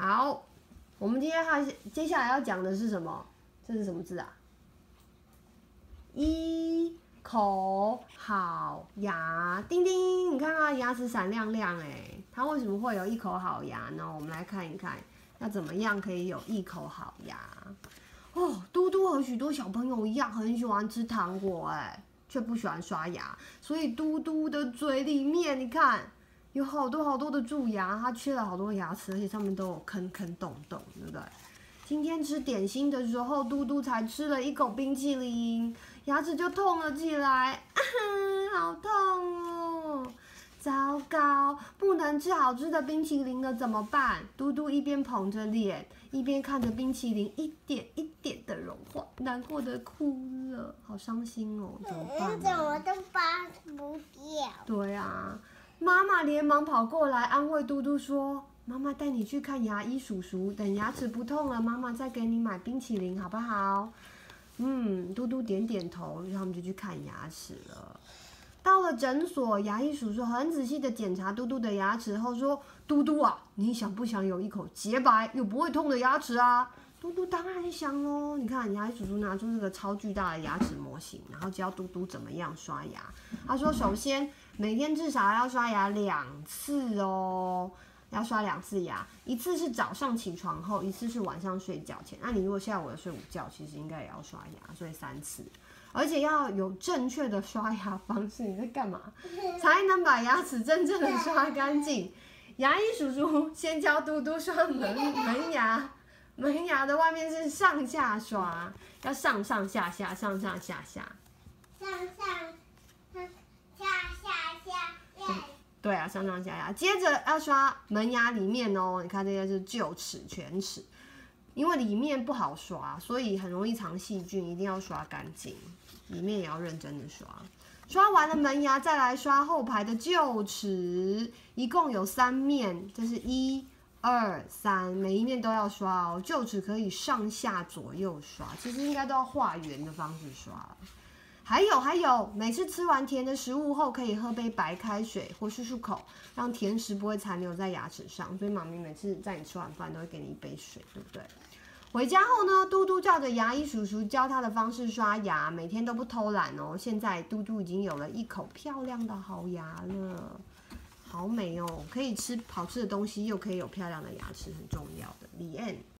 好，我们今天还接下来要讲的是什么？这是什么字啊？一口好牙，叮叮，你看它牙齿闪亮亮哎，它为什么会有一口好牙呢？我们来看一看，要怎么样可以有一口好牙？哦，嘟嘟和许多小朋友一样，很喜欢吃糖果哎，却不喜欢刷牙，所以嘟嘟的嘴里面，你看有好多好多的蛀牙，它缺了好多牙齿，而且上面都有坑坑洞洞，对不对？今天吃点心的时候，嘟嘟才吃了一口冰淇淋，牙齿就痛了起来，好痛哦！糟糕，不能吃好吃的冰淇淋了，怎么办？嘟嘟一边捧着脸，一边看着冰淇淋一点一点的融化，难过的哭了，好伤心哦，怎么办？怎么都拔不掉？对啊，妈妈连忙跑过来安慰嘟嘟说。妈妈带你去看牙医叔叔，等牙齿不痛了，妈妈再给你买冰淇淋，好不好？嗯，嘟嘟点点头，然后我们就去看牙齿了。到了诊所，牙医叔叔很仔细的检查嘟嘟的牙齿后说：“嘟嘟啊，你想不想有一口洁白又不会痛的牙齿啊？”嘟嘟当然想哦。你看，牙医叔叔拿出这个超巨大的牙齿模型，然后教嘟嘟怎么样刷牙。他说：“首先，每天至少要刷牙两次哦。”要刷两次牙，一次是早上起床后，一次是晚上睡觉前。那你如果下午要睡午觉，其实应该也要刷牙，所以三次。而且要有正确的刷牙方式，你在干嘛？才能把牙齿真正的刷干净。牙医叔叔先教嘟嘟刷门门牙，门牙的外面是上下刷，要上上下下，上上下下，上上下下下。对啊，上上下下，接着要刷门牙里面哦。你看这些是臼齿、犬齿，因为里面不好刷，所以很容易藏细菌，一定要刷干净。里面也要认真的刷。刷完了门牙，再来刷后排的臼齿，一共有三面，这是一、二、三，每一面都要刷哦。就只可以上下左右刷，其实应该都要画圆的方式刷。还有还有，每次吃完甜的食物后，可以喝杯白开水或漱漱口，让甜食不会残留在牙齿上。所以妈咪每次在你吃完饭都会给你一杯水，对不对？回家后呢，嘟嘟照着牙医叔叔教他的方式刷牙，每天都不偷懒哦。现在嘟嘟已经有了一口漂亮的好牙了，好美哦！可以吃好吃的东西，又可以有漂亮的牙齿，很重要的。李 n